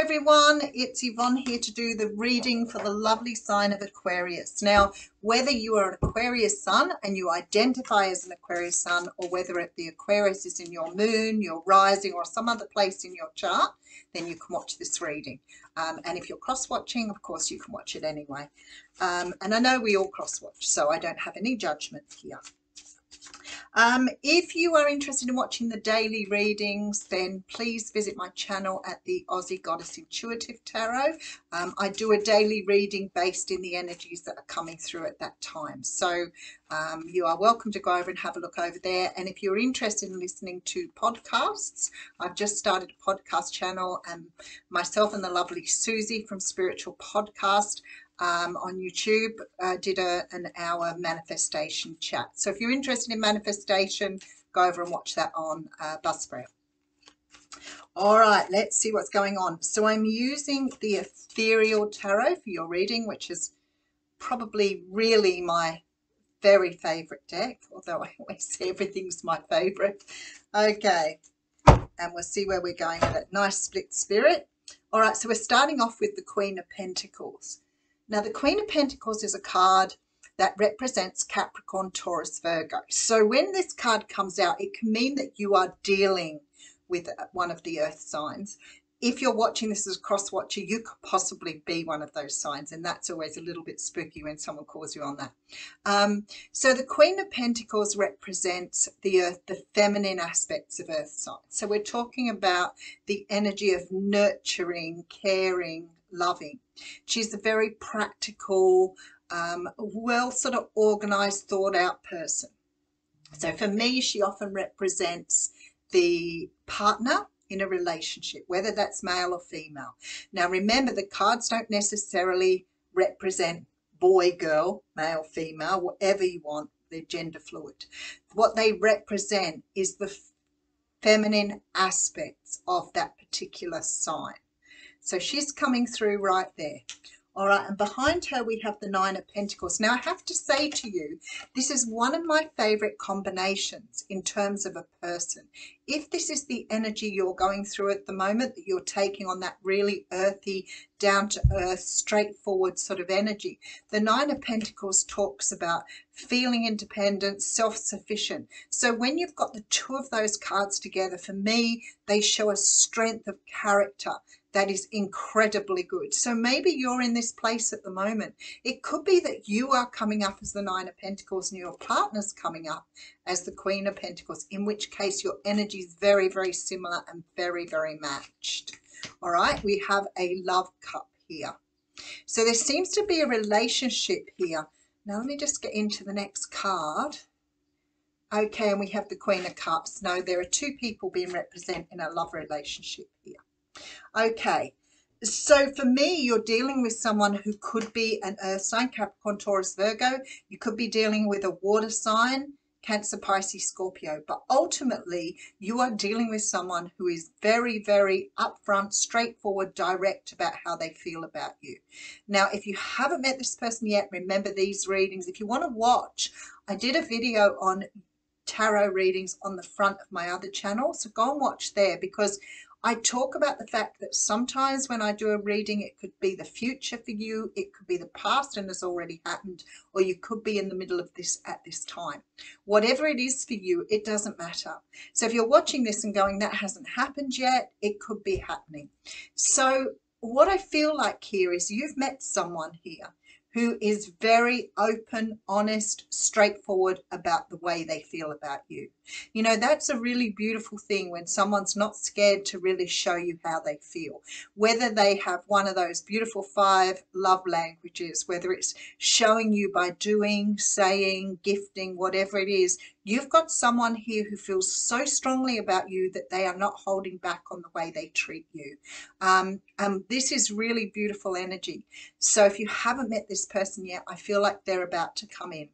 everyone, it's Yvonne here to do the reading for the lovely sign of Aquarius. Now, whether you are an Aquarius sun and you identify as an Aquarius sun, or whether it, the Aquarius is in your moon, your rising, or some other place in your chart, then you can watch this reading. Um, and if you're cross-watching, of course, you can watch it anyway. Um, and I know we all cross-watch, so I don't have any judgment here. Um, if you are interested in watching the daily readings, then please visit my channel at the Aussie Goddess Intuitive Tarot. Um, I do a daily reading based in the energies that are coming through at that time. So um, you are welcome to go over and have a look over there. And if you're interested in listening to podcasts, I've just started a podcast channel and myself and the lovely Susie from Spiritual Podcast um, on YouTube uh, did a, an hour manifestation chat. So if you're interested in manifestation, go over and watch that on uh, Buzzsprout. All right, let's see what's going on. So I'm using the Ethereal Tarot for your reading, which is probably really my very favorite deck, although I always say everything's my favorite. Okay, and we'll see where we're going with it. Nice split spirit. All right, so we're starting off with the Queen of Pentacles. Now, the Queen of Pentacles is a card that represents Capricorn, Taurus, Virgo. So when this card comes out, it can mean that you are dealing with one of the earth signs. If you're watching this as a cross watcher, you could possibly be one of those signs, and that's always a little bit spooky when someone calls you on that. Um, so the Queen of Pentacles represents the earth, the feminine aspects of earth signs. So we're talking about the energy of nurturing, caring, loving. She's a very practical, um, well sort of organized, thought out person. So for me, she often represents the partner in a relationship, whether that's male or female. Now, remember, the cards don't necessarily represent boy, girl, male, female, whatever you want. They're gender fluid. What they represent is the feminine aspects of that particular sign. So she's coming through right there. All right, and behind her we have the Nine of Pentacles. Now I have to say to you, this is one of my favorite combinations in terms of a person. If this is the energy you're going through at the moment, that you're taking on that really earthy, down to earth, straightforward sort of energy, the Nine of Pentacles talks about feeling independent, self-sufficient. So when you've got the two of those cards together, for me, they show a strength of character that is incredibly good. So maybe you're in this place at the moment. It could be that you are coming up as the Nine of Pentacles and your partner's coming up as the Queen of Pentacles, in which case your energy is very, very similar and very, very matched. All right, we have a love cup here. So there seems to be a relationship here. Now let me just get into the next card. Okay, and we have the Queen of Cups. No, there are two people being represented in a love relationship here. Okay, so for me, you're dealing with someone who could be an earth sign, Capricorn, Taurus, Virgo. You could be dealing with a water sign, Cancer, Pisces, Scorpio. But ultimately, you are dealing with someone who is very, very upfront, straightforward, direct about how they feel about you. Now, if you haven't met this person yet, remember these readings. If you want to watch, I did a video on tarot readings on the front of my other channel. So go and watch there because I talk about the fact that sometimes when I do a reading, it could be the future for you, it could be the past and has already happened, or you could be in the middle of this at this time. Whatever it is for you, it doesn't matter. So if you're watching this and going, that hasn't happened yet, it could be happening. So what I feel like here is you've met someone here who is very open, honest, straightforward about the way they feel about you. You know, that's a really beautiful thing when someone's not scared to really show you how they feel. Whether they have one of those beautiful five love languages, whether it's showing you by doing, saying, gifting, whatever it is, You've got someone here who feels so strongly about you that they are not holding back on the way they treat you. Um, this is really beautiful energy. So if you haven't met this person yet, I feel like they're about to come in.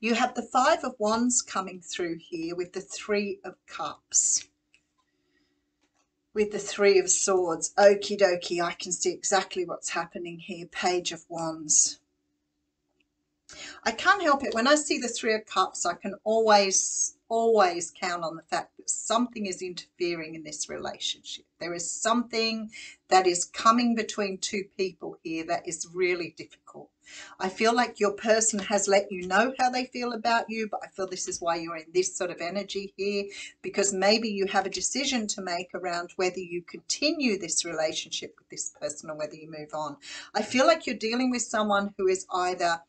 You have the Five of Wands coming through here with the Three of Cups. With the Three of Swords. Okie dokie, I can see exactly what's happening here. Page of Wands. I can't help it. When I see the Three of Cups, I can always, always count on the fact that something is interfering in this relationship. There is something that is coming between two people here that is really difficult. I feel like your person has let you know how they feel about you, but I feel this is why you're in this sort of energy here because maybe you have a decision to make around whether you continue this relationship with this person or whether you move on. I feel like you're dealing with someone who is either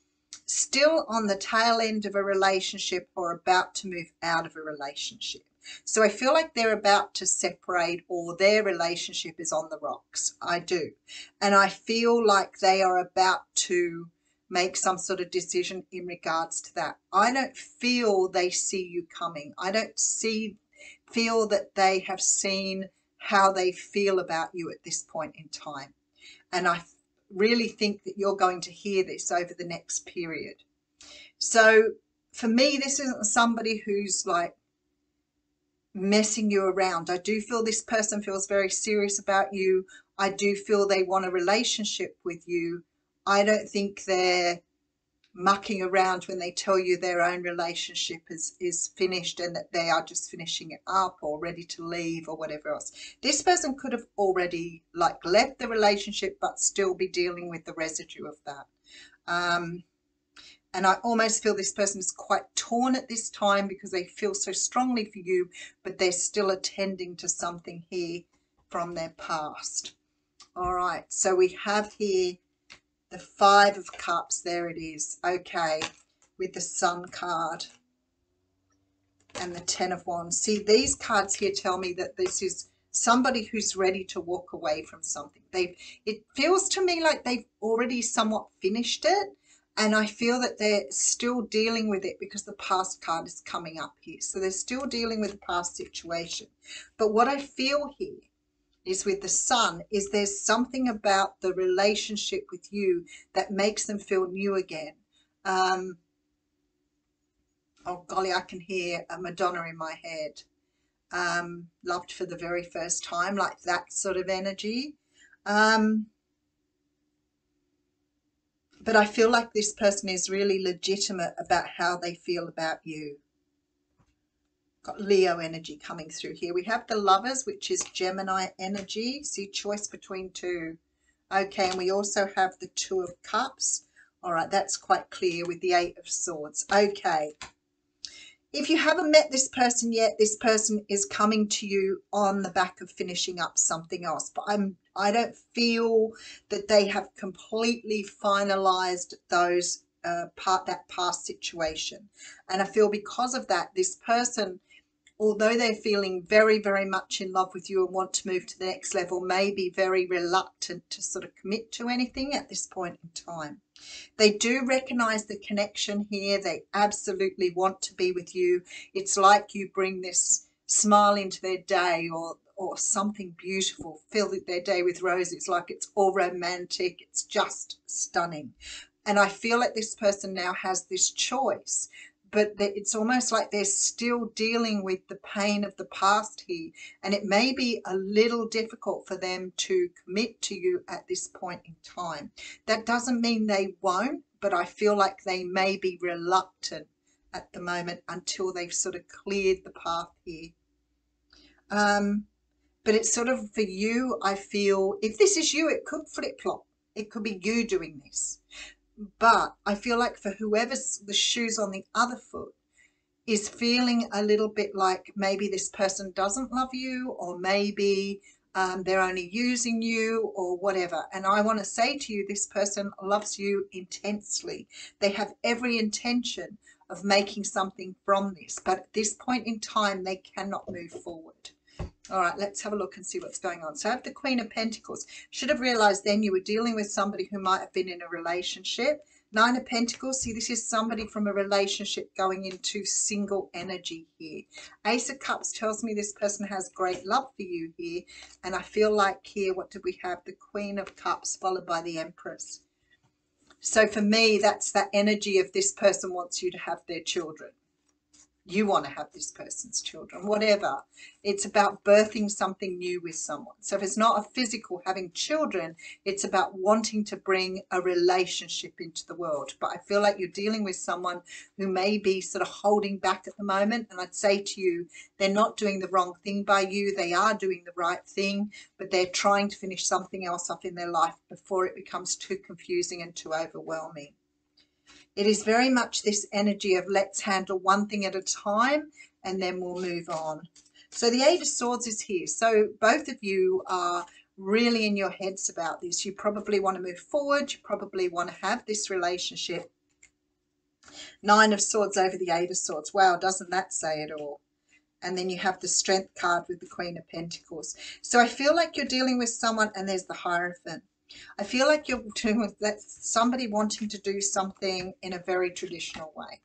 still on the tail end of a relationship or about to move out of a relationship. So I feel like they're about to separate or their relationship is on the rocks. I do. And I feel like they are about to make some sort of decision in regards to that. I don't feel they see you coming. I don't see feel that they have seen how they feel about you at this point in time. And I really think that you're going to hear this over the next period. So for me, this isn't somebody who's like messing you around. I do feel this person feels very serious about you. I do feel they want a relationship with you. I don't think they're mucking around when they tell you their own relationship is, is finished and that they are just finishing it up or ready to leave or whatever else. This person could have already like left the relationship but still be dealing with the residue of that. Um, and I almost feel this person is quite torn at this time because they feel so strongly for you, but they're still attending to something here from their past. All right, so we have here the Five of Cups, there it is. Okay, with the Sun card and the Ten of Wands. See, these cards here tell me that this is somebody who's ready to walk away from something. They've, it feels to me like they've already somewhat finished it. And I feel that they're still dealing with it because the past card is coming up here. So they're still dealing with the past situation. But what I feel here is with the sun is there's something about the relationship with you that makes them feel new again. Um, oh golly, I can hear a Madonna in my head. Um, loved for the very first time, like that sort of energy. Um, but I feel like this person is really legitimate about how they feel about you got Leo energy coming through here. We have the lovers, which is Gemini energy. See, choice between two. Okay, and we also have the two of cups. All right, that's quite clear with the eight of swords. Okay. If you haven't met this person yet, this person is coming to you on the back of finishing up something else. But I'm I don't feel that they have completely finalized those uh, part that past situation. And I feel because of that, this person although they're feeling very, very much in love with you and want to move to the next level, may be very reluctant to sort of commit to anything at this point in time. They do recognize the connection here. They absolutely want to be with you. It's like you bring this smile into their day or or something beautiful, fill their day with roses, like it's all romantic, it's just stunning. And I feel like this person now has this choice but it's almost like they're still dealing with the pain of the past here. And it may be a little difficult for them to commit to you at this point in time. That doesn't mean they won't, but I feel like they may be reluctant at the moment until they've sort of cleared the path here. Um, but it's sort of for you, I feel, if this is you, it could flip flop. It could be you doing this. But I feel like for whoever's the shoes on the other foot is feeling a little bit like maybe this person doesn't love you or maybe um, they're only using you or whatever. And I want to say to you, this person loves you intensely. They have every intention of making something from this, but at this point in time, they cannot move forward. All right, let's have a look and see what's going on. So I have the Queen of Pentacles. Should have realized then you were dealing with somebody who might have been in a relationship. Nine of Pentacles, see this is somebody from a relationship going into single energy here. Ace of Cups tells me this person has great love for you here. And I feel like here, what did we have? The Queen of Cups followed by the Empress. So for me, that's that energy of this person wants you to have their children. You want to have this person's children, whatever. It's about birthing something new with someone. So if it's not a physical having children, it's about wanting to bring a relationship into the world. But I feel like you're dealing with someone who may be sort of holding back at the moment. And I'd say to you, they're not doing the wrong thing by you. They are doing the right thing, but they're trying to finish something else off in their life before it becomes too confusing and too overwhelming. It is very much this energy of let's handle one thing at a time and then we'll move on. So the Eight of Swords is here. So both of you are really in your heads about this. You probably want to move forward. You probably want to have this relationship. Nine of Swords over the Eight of Swords. Wow, doesn't that say it all? And then you have the Strength card with the Queen of Pentacles. So I feel like you're dealing with someone and there's the Hierophant. I feel like you're doing with that somebody wanting to do something in a very traditional way.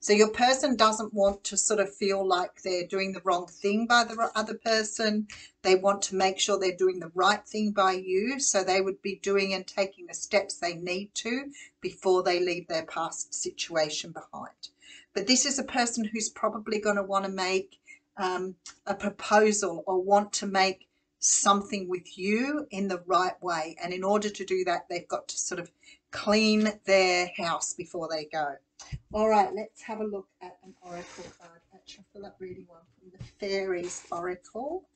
So your person doesn't want to sort of feel like they're doing the wrong thing by the other person. They want to make sure they're doing the right thing by you. So they would be doing and taking the steps they need to before they leave their past situation behind. But this is a person who's probably going to want to make um, a proposal or want to make something with you in the right way. And in order to do that, they've got to sort of clean their house before they go. All right, let's have a look at an oracle card. Actually, I feel like reading one from the Fairies Oracle.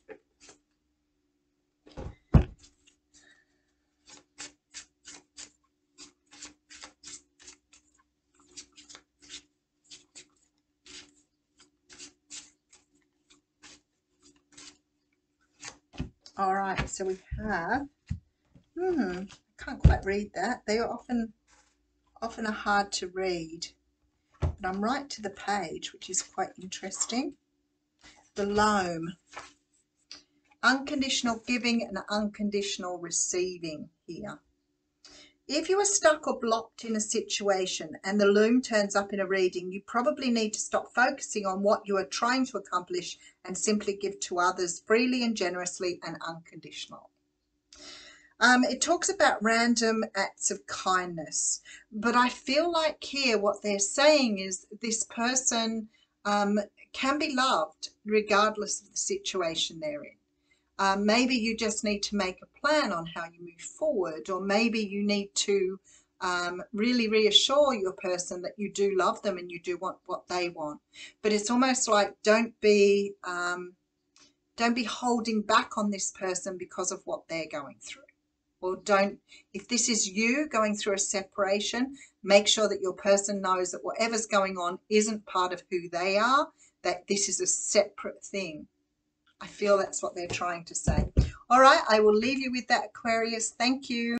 All right, so we have, hmm, I can't quite read that. They are often, often are hard to read. But I'm right to the page, which is quite interesting. The loam. Unconditional giving and unconditional receiving here. If you are stuck or blocked in a situation and the loom turns up in a reading, you probably need to stop focusing on what you are trying to accomplish and simply give to others freely and generously and unconditionally. Um, it talks about random acts of kindness, but I feel like here what they're saying is this person um, can be loved regardless of the situation they're in. Um, maybe you just need to make a plan on how you move forward, or maybe you need to um, really reassure your person that you do love them and you do want what they want. But it's almost like don't be um, don't be holding back on this person because of what they're going through. Or don't, if this is you going through a separation, make sure that your person knows that whatever's going on isn't part of who they are, that this is a separate thing. I feel that's what they're trying to say. All right, I will leave you with that, Aquarius. Thank you.